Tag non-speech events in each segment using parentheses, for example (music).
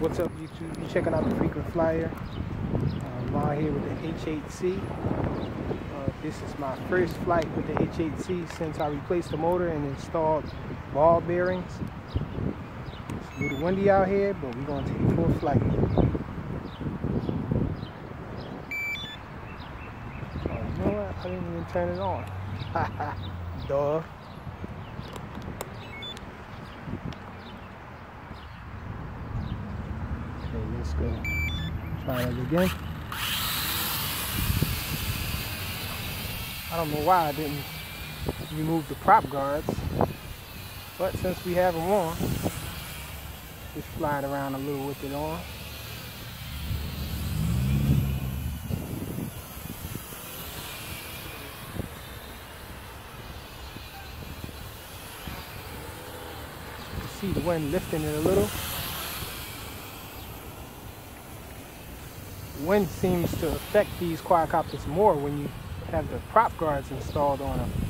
What's up YouTube? You checking out the Frequent Flyer. I'm out here with the H8C. Uh, this is my first flight with the H8C since I replaced the motor and installed ball bearings. It's a little windy out here, but we're going to take a flight. Oh, you know what? I didn't even turn it on. (laughs) Duh. Let's go. Try it again. I don't know why I didn't remove the prop guards, but since we have them on, just flying around a little with it on. see the wind lifting it a little. Wind seems to affect these quadcopters more when you have the prop guards installed on them.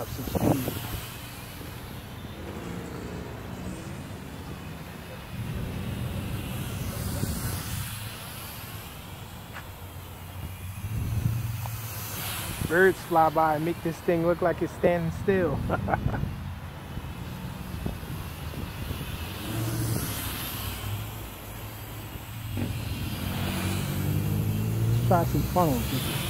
Up some speed. Birds fly by and make this thing look like it's standing still. (laughs) Try some funnels.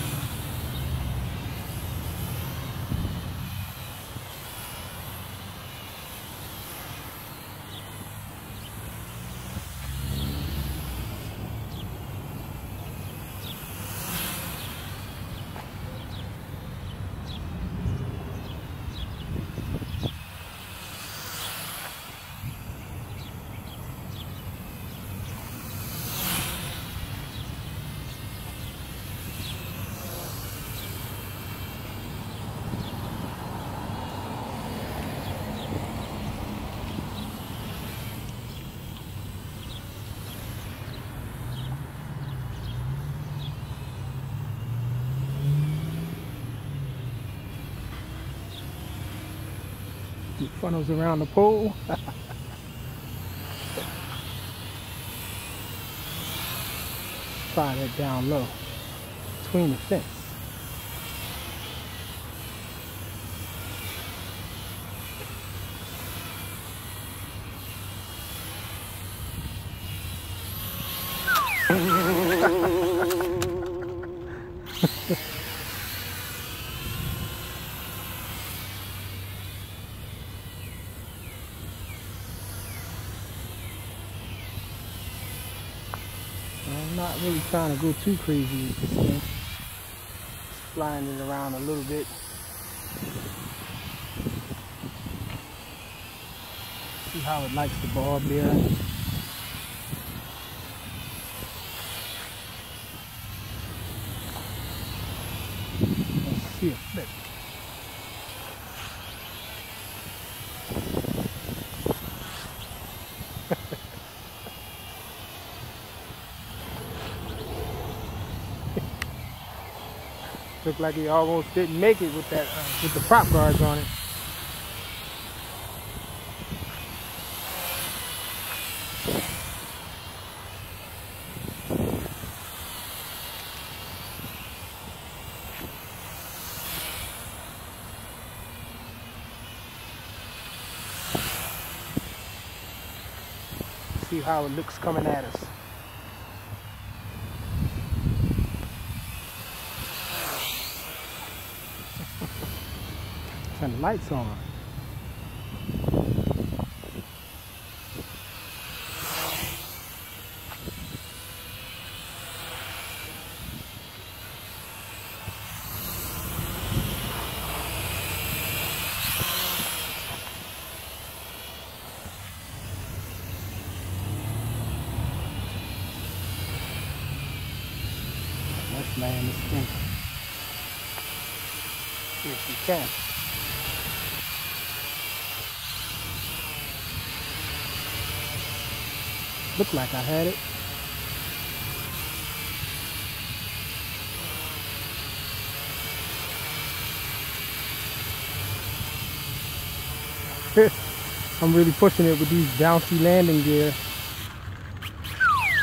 Funnels around the pole. (laughs) Try that down low between the fence. (laughs) I'm not really trying to go too crazy with this thing. Flying it around a little bit. See how it likes the ball. Let's see it flip. Looked like he almost didn't make it with that uh, with the prop guards on it. See how it looks coming at us. Turn the lights on. man is thinking. Here's you can. Looked like I had it. (laughs) I'm really pushing it with these bouncy landing gear.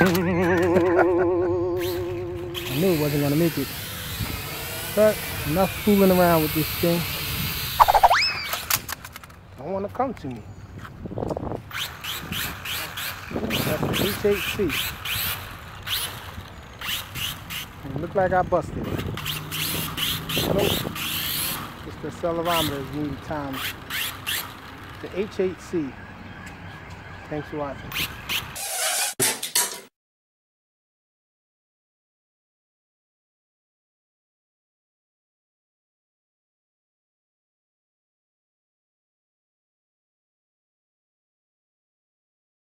(laughs) I knew it wasn't gonna make it. But enough fooling around with this thing. Don't wanna come to me. That's the H8C. It looked like I busted it. Nope. It's the accelerometer is needed time. The H8C. Thanks for watching.